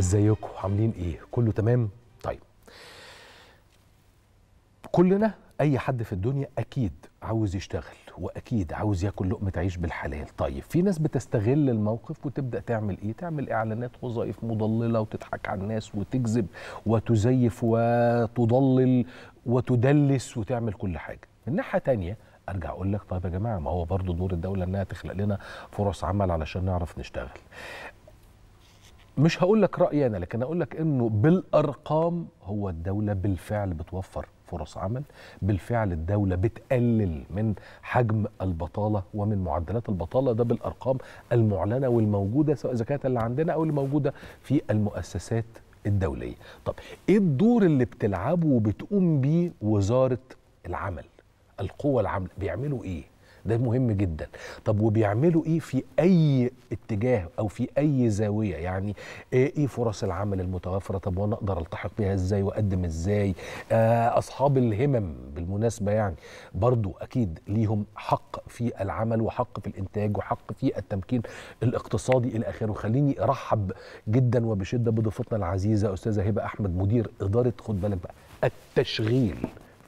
ازيكم؟ عاملين إيه؟ كله تمام؟ طيب. كلنا اي حد في الدنيا أكيد عاوز يشتغل واكيد عاوز ياكل لقمة عيش بالحلال. طيب في ناس بتستغل الموقف وتبدأ تعمل إيه؟ تعمل اعلانات وظائف مضللة وتضحك على الناس وتكذب وتزيف وتضلل وتدلس وتعمل كل حاجة. من ناحية تانية ارجع أقول لك طيب يا جماعة ما هو برضو دور الدولة انها تخلق لنا فرص عمل علشان نعرف نشتغل. مش هقول لك رأيي أنا لكن أقول لك إنه بالأرقام هو الدولة بالفعل بتوفر فرص عمل بالفعل الدولة بتقلل من حجم البطالة ومن معدلات البطالة. ده بالأرقام المعلنة والموجودة سواء إذا كانت اللي عندنا أو اللي موجودة في المؤسسات الدولية. طب إيه الدور اللي بتلعبه وبتقوم بيه وزارة العمل؟ القوى العاملة بيعملوا إيه؟ ده مهم جدا. طب وبيعملوا إيه في أي اتجاه أو في أي زاوية؟ يعني إيه إيه فرص العمل المتوفرة؟ طب وأنا أقدر ألتحق بيها إزاي؟ وأقدم إزاي؟ آه أصحاب الهمم بالمناسبة يعني برضو أكيد ليهم حق في العمل وحق في الإنتاج وحق في التمكين الاقتصادي إلى آخره. خليني أرحب جدا وبشدة بضيفتنا العزيزة أستاذة هبة أحمد مدير إدارة خد بالك بقى التشغيل.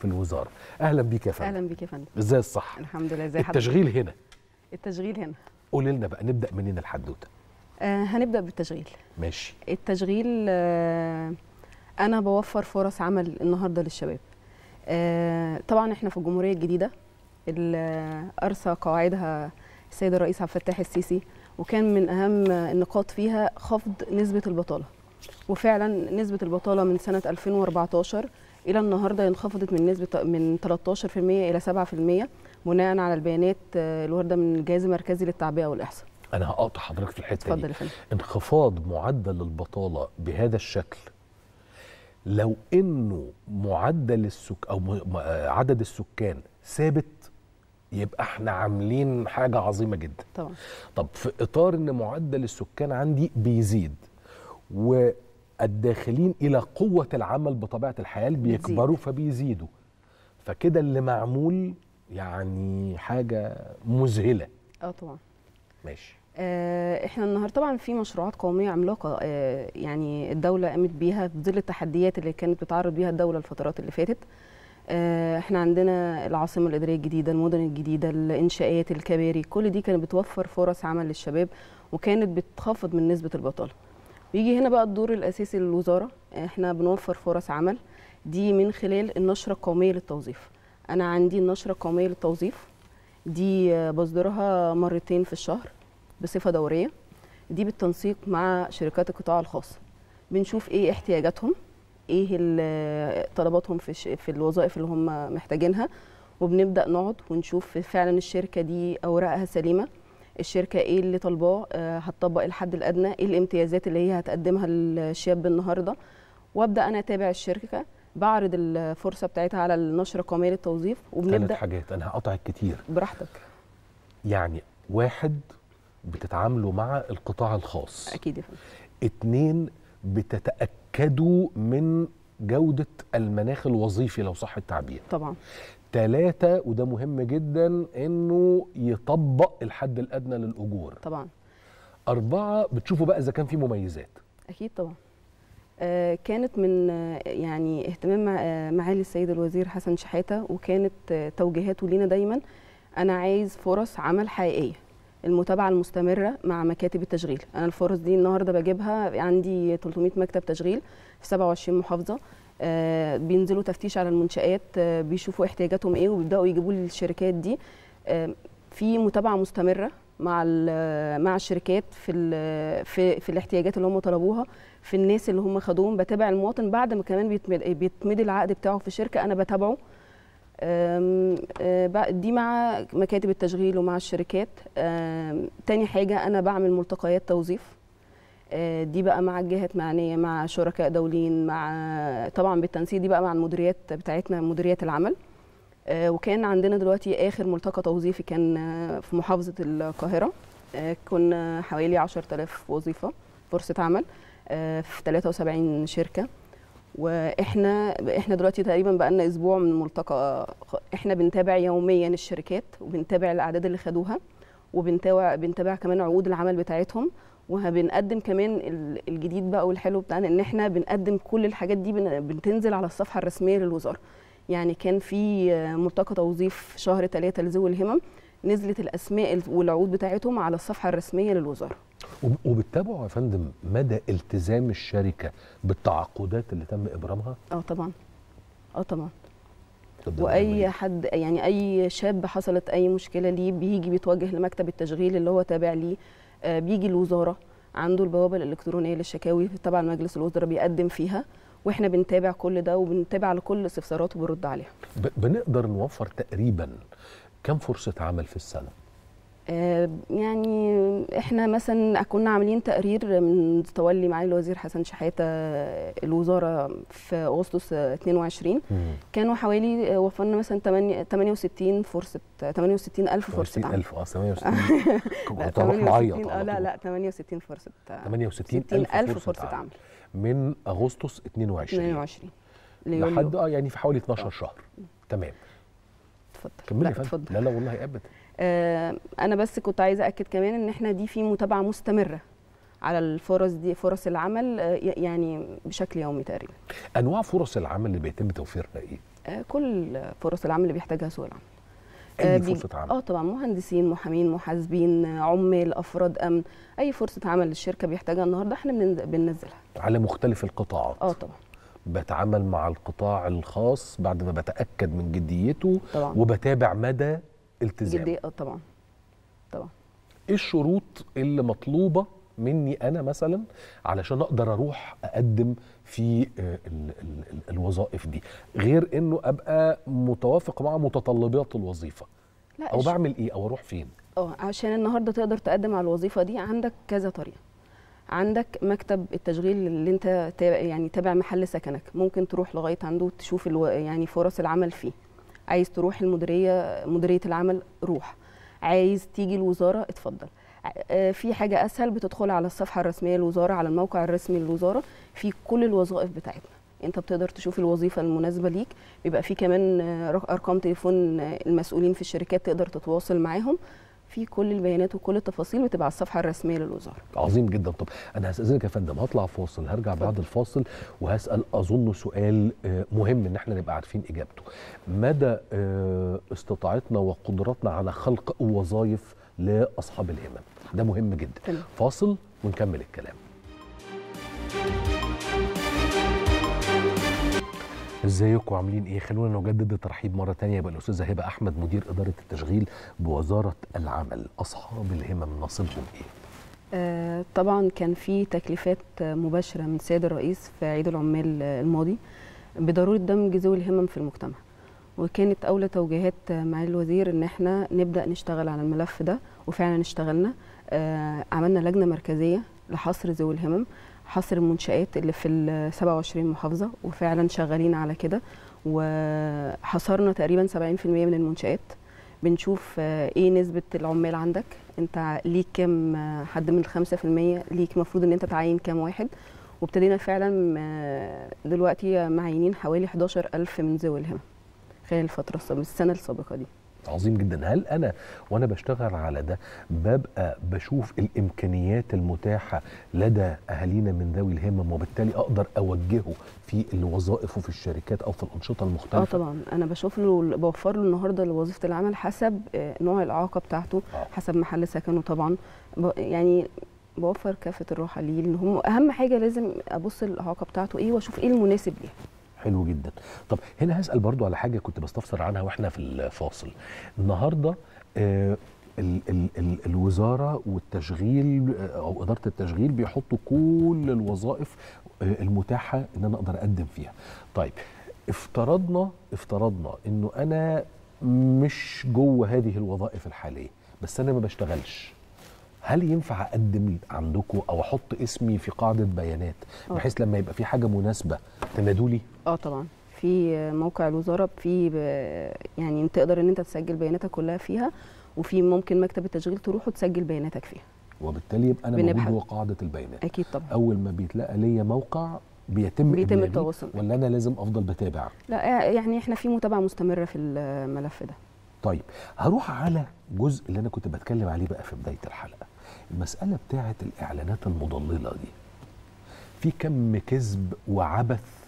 في الوزاره أهلا بيك يا فندم. أهلا بيك يا فندم. إزاي الصح الحمد لله حضرتك؟ التشغيل هنا. التشغيل هنا. قولي لنا بقى نبدأ منين الحدوتة؟ آه هنبدأ بالتشغيل. ماشي. التشغيل آه أنا بوفر فرص عمل النهارده للشباب. آه طبعا إحنا في الجمهورية الجديدة اللي أرسى قواعدها السيد الرئيس عبد الفتاح السيسي وكان من أهم النقاط فيها خفض نسبة البطالة. وفعلا نسبة البطالة من سنة 2014 إلى النهارده انخفضت من نسبة من 13% إلى 7% بناء على البيانات آه، الوارده من الجهاز المركزي للتعبئة والإحصاء. أنا هقاطع حضرتك في الحتة اتفضل دي انخفاض معدل البطالة بهذا الشكل لو إنه معدل السك أو آه، عدد السكان ثابت يبقى إحنا عاملين حاجة عظيمة جدا. طبعا. طب في إطار إن معدل السكان عندي بيزيد والداخلين إلى قوة العمل بطبيعة الحال بيكبروا فبيزيدوا. فكده اللي معمول يعني حاجة مذهلة. آه طبعا. ماشي. آه، إحنا النهارده طبعا في مشروعات قومية عملاقة آه، يعني الدولة قامت بيها في ظل التحديات اللي كانت بتعرض بيها الدولة الفترات اللي فاتت. آه، إحنا عندنا العاصمة الإدارية الجديدة المدن الجديدة الإنشاءات الكباري كل دي كانت بتوفر فرص عمل للشباب وكانت بتخفض من نسبة البطالة. ويجي هنا بقى الدور الأساسي للوزارة. إحنا بنوفر فرص عمل. دي من خلال النشرة القومية للتوظيف. أنا عندي النشرة القومية للتوظيف. دي بصدرها مرتين في الشهر بصفة دورية. دي بالتنسيق مع شركات القطاع الخاص. بنشوف إيه احتياجاتهم إيه طلباتهم في في الوظائف اللي هم محتاجينها. وبنبدأ نقعد ونشوف فعلا الشركة دي أوراقها سليمة. الشركة إيه اللي طالباه آه، هتطبق الحد الأدنى إيه الامتيازات اللي هي هتقدمها للشاب النهارده. وأبدأ أنا أتابع الشركة بعرض الفرصة بتاعتها على النشره القومية للتوظيف ثلاث وبنبدا حاجات أنا هقطعك كتير. براحتك. يعني واحد بتتعاملوا مع القطاع الخاص. أكيد يا فندم. اتنين بتتأكدوا من جودة المناخ الوظيفي لو صح التعبير. طبعا. تلاتة وده مهم جدا إنه يطبق الحد الأدنى للأجور. طبعا. أربعة بتشوفوا بقى إذا كان في مميزات. أكيد طبعا. آه، كانت من آه، يعني اهتمام آه، معالي السيد الوزير حسن شحاتة وكانت توجيهاته لينا دايما أنا عايز فرص عمل حقيقية المتابعة المستمرة مع مكاتب التشغيل. أنا الفرص دي النهارده بجيبها عندي 300 مكتب تشغيل في 27 محافظة. آه، بينزلوا تفتيش على المنشآت آه، بيشوفوا احتياجاتهم إيه وبيبدأوا يجيبوا لي الشركات دي. آه، في متابعة مستمرة مع مع الشركات في في في الاحتياجات اللي هم طلبوها في الناس اللي هم خدوهم. بتابع المواطن بعد ما كمان بيتمد- العقد بتاعه في الشركة أنا بتابعه. آه، دي مع مكاتب التشغيل ومع الشركات. تاني حاجة أنا بعمل ملتقيات توظيف. آه، دي بقى مع الجهات معنية مع شركاء دوليين مع طبعا بالتنسيق دي بقى مع المديريات بتاعتنا مديريات العمل. آه، وكان عندنا دلوقتي آخر ملتقى توظيفي كان آه، في محافظة القاهرة. آه، كنا حوالي 10000 وظيفة فرصة عمل آه، في 73 شركة. وإحنا إحنا دلوقتي تقريبا بقى لنا أسبوع من ملتقى إحنا بنتابع يوميا الشركات وبنتابع الأعداد اللي خدوها وبنتابع بنتابع كمان عقود العمل بتاعتهم. وبنقدم كمان ال- الجديد بقى والحلو بتاعنا ان إحنا بنقدم كل الحاجات دي بتنزل على الصفحة الرسمية للوزارة. يعني كان في ملتقى توظيف شهر ثلاثة لذوي الهمم نزلت الأسماء والعقود بتاعتهم على الصفحة الرسمية للوزارة. وب- وبتتابعوا يا فندم مدى التزام الشركة بالتعاقدات اللي تم إبرامها؟ آه طبعا. آه طبعا. وأي. حد يعني أي شاب حصلت أي مشكلة ليه بيجي بيتوجه لمكتب التشغيل اللي هو تابع ليه. بيجي الوزارة عنده البوابة الإلكترونية للشكاوي تبع مجلس الوزراء بيقدم فيها وإحنا بنتابع كل ده وبنتابع على كل استفساراته وبنرد عليها. بنقدر نوفر تقريبا كم فرصة عمل في السنة؟ آه، يعني إحنا مثلا كنا عاملين تقرير من تولي معالي الوزير حسن شحاتة آه، الوزارة في أغسطس آه، 22 كانوا حوالي آه، وفرنا مثلا 8 68 فرصة 68 ألف فرصة عمل 60000 آه 68 لا كنت هروح 68 آه على لا. لا 68 فرصة 68 ألف فرصة عمل من أغسطس 22 22 ليوليو. لحد آه يعني في حوالي 12 شهر. تمام. اتفضل. كملي لا يا فندم. اتفضل. لا لا والله ابدا. آه أنا بس كنت عايزة اكد كمان إن إحنا دي في متابعة مستمرة على الفرص دي فرص العمل آه يعني بشكل يومي تقريبا. أنواع فرص العمل اللي بيتم توفيرها إيه؟ آه كل فرص العمل اللي بيحتاجها سوق العمل. أي آه، فرصة عمل؟ آه طبعا مهندسين محامين محاسبين آه، عمال أفراد أمن أي فرصة عمل الشركة بيحتاجها النهارده إحنا بننز- بننزلها. على مختلف القطاعات. آه طبعا. بتعامل مع القطاع الخاص بعد ما بتأكد من جديته طبعا. وبتابع مدى التزامه جدية آه طبعا طبعا. إيه الشروط اللي مطلوبة مني أنا مثلا علشان أقدر أروح أقدم في آه، ال ال ال الوظائف دي؟ غير إنه أبقى متوافق مع متطلبات الوظيفة. لا أو بعمل إيه؟ أو أروح فين؟ آه عشان النهارده تقدر تقدم على الوظيفة دي عندك كذا طريقة. عندك مكتب التشغيل اللي أنت تابع يعني تابع محل سكنك. ممكن تروح لغاية عنده تشوف. يعني فرص العمل فيه. عايز تروح المديريه مديرية العمل روح. عايز تيجي الوزارة اتفضل. آه، في حاجة أسهل بتدخل على الصفحة الرسمية للوزارة على الموقع الرسمي للوزارة في كل الوظائف بتاعتنا. انت بتقدر تشوف الوظيفة المناسبة ليك. بيبقى في كمان آه، رق- أرقام تليفون آه، المسؤولين في الشركات تقدر تتواصل معاهم. في كل البيانات وكل التفاصيل بتبقى على الصفحة الرسمية للوزارة. عظيم جدا. طب أنا هستاذنك يا فندم هطلع فاصل هرجع بعد الفاصل وهسأل أظن سؤال آه، مهم إن إحنا نبقى عارفين إجابته. مدى آه، استطاعتنا وقدراتنا على خلق وظائف لأصحاب الهمم؟ ده مهم جدا. فاصل ونكمل الكلام. ازيكم؟ عاملين إيه؟ خلونا نجدد الترحيب مرة تانية. بالاستاذه هبه أحمد مدير إدارة التشغيل بوزارة العمل. أصحاب الهمم نصيبهم إيه؟ آه، طبعا كان في تكليفات مباشرة من السيد الرئيس في عيد العمال الماضي بضرورة دمج ذوي الهمم في المجتمع. وكانت أولى توجيهات معالي الوزير إن إحنا نبدأ نشتغل على الملف ده وفعلا اشتغلنا. آه، عملنا لجنة مركزية لحصر ذوي الهمم. حصر المنشآت اللي في ال 27 محافظة وفعلا شغالين على كده. وحصرنا تقريبا 70% من المنشآت. بنشوف آه، إيه نسبة العمال عندك. أنت ليك كام آه، حد من الخمسة في المية؟ ليك مفروض إن أنت تعين كام واحد؟ وابتدينا فعلا آه، دلوقتي معينين حوالي 11 ألف من ذوي الهمم خلال الفترة السنة السابقة دي. عظيم جدا. هل أنا وأنا بشتغل على ده ببقى بشوف الإمكانيات المتاحة لدى أهالينا من ذوي الهمم وبالتالي أقدر أوجهه في الوظائف وفي الشركات أو في الأنشطة آه المختلفة؟ طبعا. أنا بشوف له بوفر له النهارده لوظيفة العمل حسب آه، نوع الاعاقه بتاعته آه. حسب محل سكنه طبعا. يعني بوفر كافة الراحة ليه لأن هم أهم حاجة لازم أبص الاعاقه بتاعته إيه وأشوف إيه المناسب ليه حلو جدا. طب هنا هسأل برضو على حاجة كنت بستفسر عنها وإحنا في الفاصل. النهارده آه ال ال ال الوزارة والتشغيل آه، أو إدارة التشغيل بيحطوا كل الوظائف آه المتاحة إن أنا أقدر أقدم فيها. طيب افترضنا افترضنا إنه أنا مش جوه هذه الوظائف الحالية بس أنا ما بشتغلش. هل ينفع أقدم عندكم أو أحط اسمي في قاعدة بيانات آه. بحيث لما يبقى في حاجة مناسبة تنادوا لي؟ آه طبعا. في موقع الوزارة في يعني تقدر إن أنت تسجل بياناتك كلها فيها وفي ممكن مكتب التشغيل تروح وتسجل بياناتك فيها. وبالتالي يبقى أنا موجود. جوه قاعدة البيانات. أكيد طبعا. أول ما بيتلقى ليا موقع بيتم بيتم التواصل. ولا أنا لازم أفضل بتابع؟ لا يعني إحنا في متابعة مستمرة في الملف ده. طيب هروح على جزء اللي أنا كنت بتكلم عليه بقى في بداية الحلقة. المسألة بتاعه الإعلانات المضللة دي. في كم كذب وعبث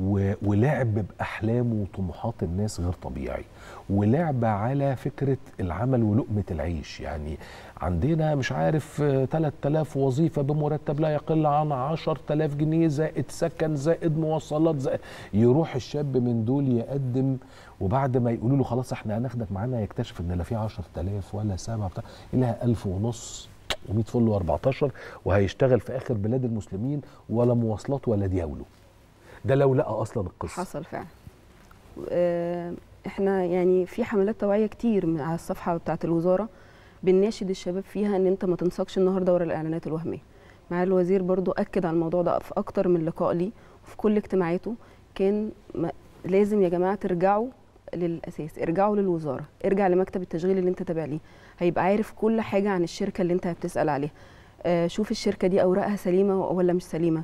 و- ولعب بأحلام وطموحات الناس غير طبيعي ولعب على فكرة العمل ولقمة العيش. يعني عندنا مش عارف آه، 3000 وظيفة بمرتب لا يقل عن 10000 جنيه زائد سكن زائد مواصلات زائد يروح الشاب من دول يقدم وبعد ما يقولوا له خلاص إحنا هناخدك معانا يكتشف إن لا في 10000 ولا سبعة بتاع لها 1000 ونص. و100 فل و14 وهيشتغل في آخر بلاد المسلمين ولا مواصلات ولا دياوله. ده لو لقى أصلا القصة. حصل فعلا. آه، إحنا يعني في حملات توعية كتير على الصفحة بتاعه الوزارة بنناشد الشباب فيها إن أنت ما تنساقش النهارده ورا الإعلانات الوهمية. مع الوزير برضو أكد على الموضوع ده في أكتر من لقاء ليه وفي كل اجتماعاته. كان لازم يا جماعة ترجعوا للأساس ارجعوا للوزارة ارجع لمكتب التشغيل اللي أنت تابع ليه. هيبقى عارف كل حاجة عن الشركة اللي انت بتسال عليها. آه شوف الشركة دي أوراقها سليمة ولا مش سليمة.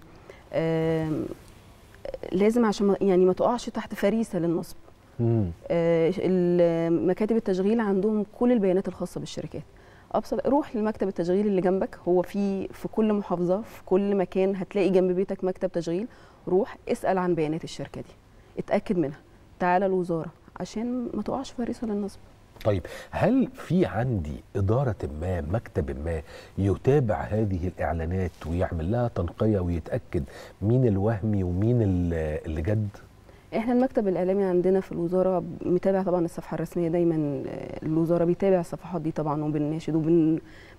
لازم عشان يعني ما تقعش تحت فريسة للنصب. آه، مكاتب التشغيل عندهم كل البيانات الخاصة بالشركات. ابسط روح لمكتب التشغيل اللي جنبك هو في في كل محافظة في كل مكان هتلاقي جنب بيتك مكتب تشغيل. روح اسأل عن بيانات الشركة دي. اتأكد منها. تعالى الوزارة. عشان ما تقعش فريسة للنصب. طيب هل في عندي إدارة ما مكتب ما يتابع هذه الإعلانات ويعمل لها تنقية ويتأكد مين الوهمي ومين ال- اللي جد؟ إحنا المكتب الإعلامي عندنا في الوزارة متابع طبعا الصفحة الرسمية دايما الوزارة بيتابع الصفحات دي طبعا وبنناشد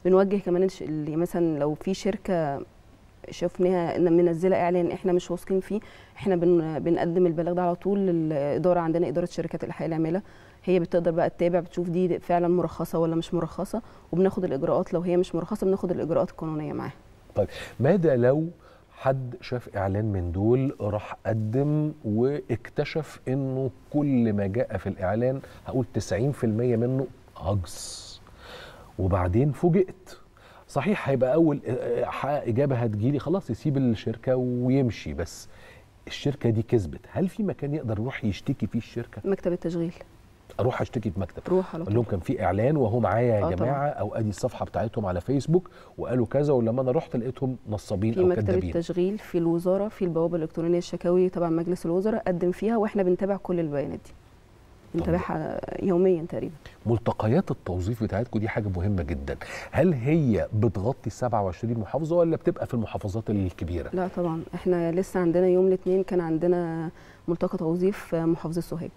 وبنوجه كمان اللي مثلا لو في شركة شفناها إن منزلة إعلان إحنا مش واثقين فيه إحنا بن بنقدم البلاغ ده على طول للإدارة عندنا إدارة شركات الاحياء العامله هي بتقدر بقى تتابع بتشوف دي فعلا مرخصة ولا مش مرخصة وبناخد الإجراءات لو هي مش مرخصة بناخد الإجراءات القانونية معاها. طيب ماذا لو حد شاف إعلان من دول راح قدم واكتشف إنه كل ما جاء في الإعلان هقول 90% منه هجص وبعدين فوجئت. صحيح هيبقى أول آه، آه، إجابة هتجيلي خلاص يسيب الشركة ويمشي بس الشركة دي كسبت. هل في مكان يقدر يروح يشتكي فيه الشركة؟ مكتب التشغيل. أروح اشتكي في مكتب. روح على أقول لهم كان في اعلان وهو معايا يا آه جماعة أو أدي الصفحة بتاعتهم على فيسبوك وقالوا كذا ولما أنا رحت لقيتهم نصابين في أو مكتب كذابين التشغيل في الوزارة في البوابة الإلكترونية الشكاوي تبع مجلس الوزراء قدم فيها وإحنا بنتابع كل البيانات دي. بنتابعها يوميا تقريبا. ملتقيات التوظيف بتاعتكم دي حاجة مهمة جدا. هل هي بتغطي 27 محافظة ولا بتبقى في المحافظات الكبيرة؟ لا طبعا إحنا لسه عندنا يوم الاثنين كان عندنا ملتقى توظيف في محافظة سوهاج.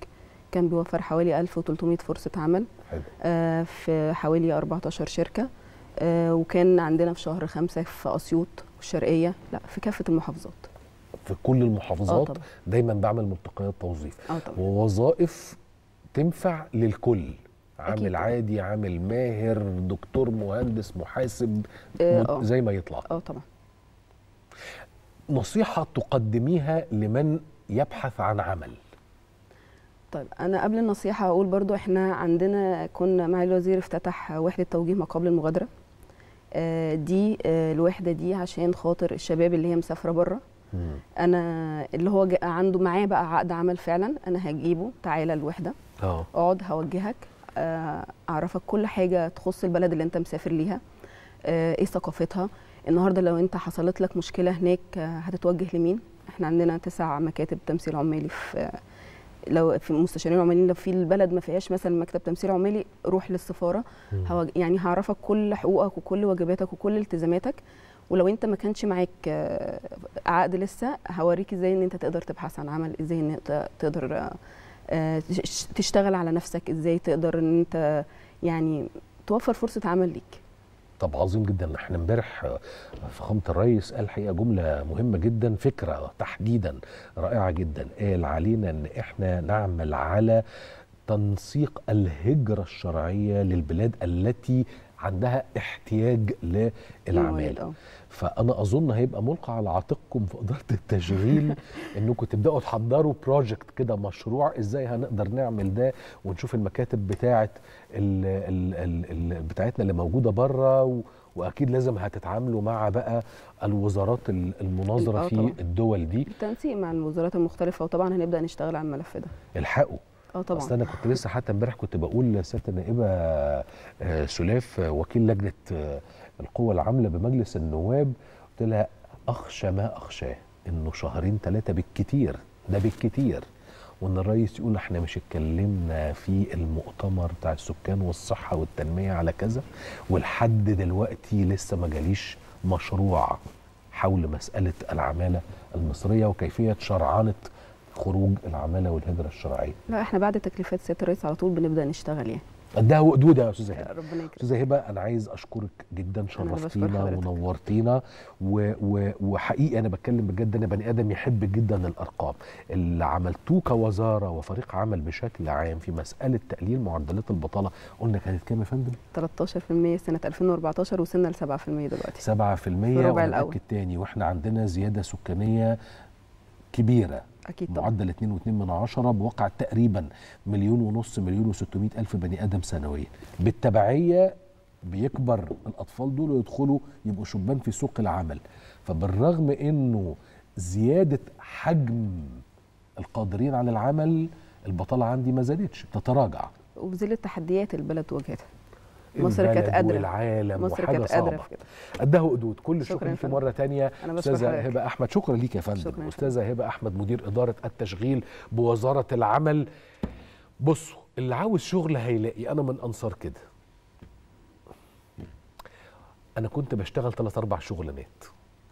كان بيوفر حوالي 1300 فرصة عمل حلو. آه، في حوالي 14 شركة آه، وكان عندنا في شهر خمسة في أسيوط والشرقيه لا في كافة المحافظات. في كل المحافظات طبعا. دايما بعمل ملتقيات توظيف. ووظائف تنفع للكل عامل أكيد. عادي عامل ماهر دكتور مهندس محاسب آه. زي ما يطلع. آه طبعا. نصيحة تقدميها لمن يبحث عن عمل. طيب أنا قبل النصيحة أقول برضو إحنا عندنا كنا مع الوزير افتتح وحدة توجيه ما قبل المغادرة. آه، دي آه، الوحدة دي عشان خاطر الشباب اللي هي مسافرة بره. أنا اللي هو عنده معاه بقى عقد عمل فعلا أنا هجيبه تعالى الوحدة. آه. أقعد هوجهك آه، أعرفك كل حاجة تخص البلد اللي أنت مسافر ليها إيه ثقافتها. النهارده لو أنت حصلت لك مشكلة هناك هتتوجه لمين؟ إحنا عندنا تسع مكاتب تمثيل عمالي في لو في مستشارين عماليين لو في البلد ما فيهاش مثلا مكتب تمثيل عمالي روح للسفارة. هوج... يعني هعرفك كل حقوقك وكل واجباتك وكل التزاماتك. ولو انت ما كانش معاك آه، عقد لسه هوريك إزاي ان انت تقدر تبحث عن عمل إزاي ان انت تقدر آه، تش- تشتغل على نفسك إزاي تقدر ان انت يعني توفر فرصة عمل ليك. طب عظيم جدا. إحنا امبارح فخامه الرئيس قال حقيقة جملة مهمة جدا فكرة تحديدا رائعة جدا. قال علينا إن إحنا نعمل على تنسيق الهجرة الشرعية للبلاد التي عندها احتياج للعمال فأنا أظن هيبقى ملقى على عاتقكم في إدارة التشغيل إنكم تبدأوا تحضروا بروجكت كده مشروع إزاي هنقدر نعمل ده ونشوف المكاتب بتاعه ال ال ال ال بتاعتنا اللي موجودة بره وأكيد لازم هتتعاملوا مع بقى الوزارات ال- المناظرة آه في طبعاً. الدول دي. بالتنسيق مع الوزارات المختلفة وطبعا هنبدأ نشتغل على الملف ده الحقوا. آه طبعا. أصل أنا كنت لسه حتى امبارح كنت بقول لسياده النائبه آه، سلاف آه، وكيل لجنة القوى العاملة بمجلس النواب. قلت لها أخشى ما أخشاه إنه شهرين ثلاثة بالكتير ده بالكتير. وإن الرئيس يقول إحنا مش اتكلمنا في المؤتمر بتاع السكان والصحة والتنمية على كذا ولحد دلوقتي لسه ما جاليش مشروع حول مسألة العمالة المصرية وكيفية شرعنة خروج العمالة والهجرة الشرعية. لا إحنا بعد تكليفات سيادة الرئيس على طول بنبدأ نشتغل يعني. ده وقدود يا استاذه هبه. ربنا يكرمك استاذه هبه أنا عايز أشكرك جدا شرفتينا. ونورتينا و و وحقيقي أنا بتكلم بجد أنا بني آدم يحب جدا الأرقام اللي عملتوه كوزارة وفريق عمل بشكل عام في مسألة تقليل معدلات البطالة قلنا كانت كام يا فندم 13% سنة 2014 وصلنا ل 7% دلوقتي 7% الربع الأول. ونأكد تاني وإحنا عندنا زيادة سكانية كبيرة أكيد طبعا. معدل 2.2 من عشرة بواقع تقريبا مليون ونص مليون و600 ألف بني آدم سنويا. بالتبعية بيكبر الأطفال دول ويدخلوا يبقوا شبان في سوق العمل. فبالرغم أنه زيادة حجم القادرين على العمل البطالة عندي ما زادتش بتتراجع. ظل التحديات البلد واجهتها. مصر كانت قادرة. والعالم مصر كانت قادره في قدها قدود كل الشكر ليكي أنا بشكر أستاذة حضرتك. هبة أحمد. شكرا ليك يا فندم. أستاذة هبة أحمد مدير إدارة التشغيل بوزارة العمل. بصوا اللي عاوز شغل هيلاقي. أنا من أنصار كده. أنا كنت بشتغل ثلاث أربع شغلانات.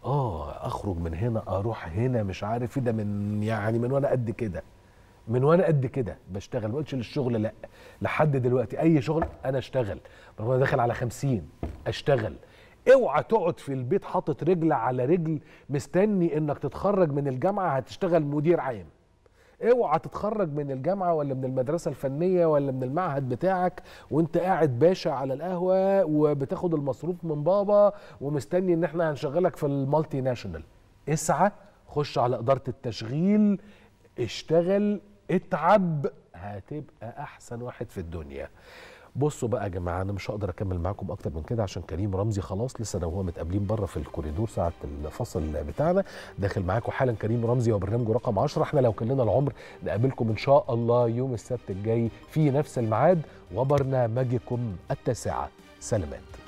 آه أخرج من هنا أروح هنا مش عارف إيه ده من يعني من وأنا قد كده. من وأنا قد كده بشتغل ما قلتش للشغل لا لحد دلوقتي. أي شغل أنا أشتغل. أنا داخل على خمسين أشتغل. اوعى تقعد في البيت حاطط رجل على رجل مستني إنك تتخرج من الجامعة هتشتغل مدير عام. اوعى تتخرج من الجامعة ولا من المدرسة الفنية ولا من المعهد بتاعك وانت قاعد باشا على القهوة وبتاخد المصروف من بابا ومستني إن إحنا هنشغلك في المالتي ناشونال. اسعى خش على إدارة التشغيل اشتغل اتعب هتبقى أحسن واحد في الدنيا. بصوا بقى يا جماعة أنا مش هقدر أكمل معاكم أكتر من كده عشان كريم رمزي خلاص لسه أنا وهو متقابلين بره في الكوريدور ساعة الفصل بتاعنا. داخل معاكم حالا كريم رمزي وبرنامجه رقم 10 إحنا لو كان لنا العمر نقابلكم إن شاء الله يوم السبت الجاي في نفس الميعاد وبرنامجكم التاسعة. سلامات.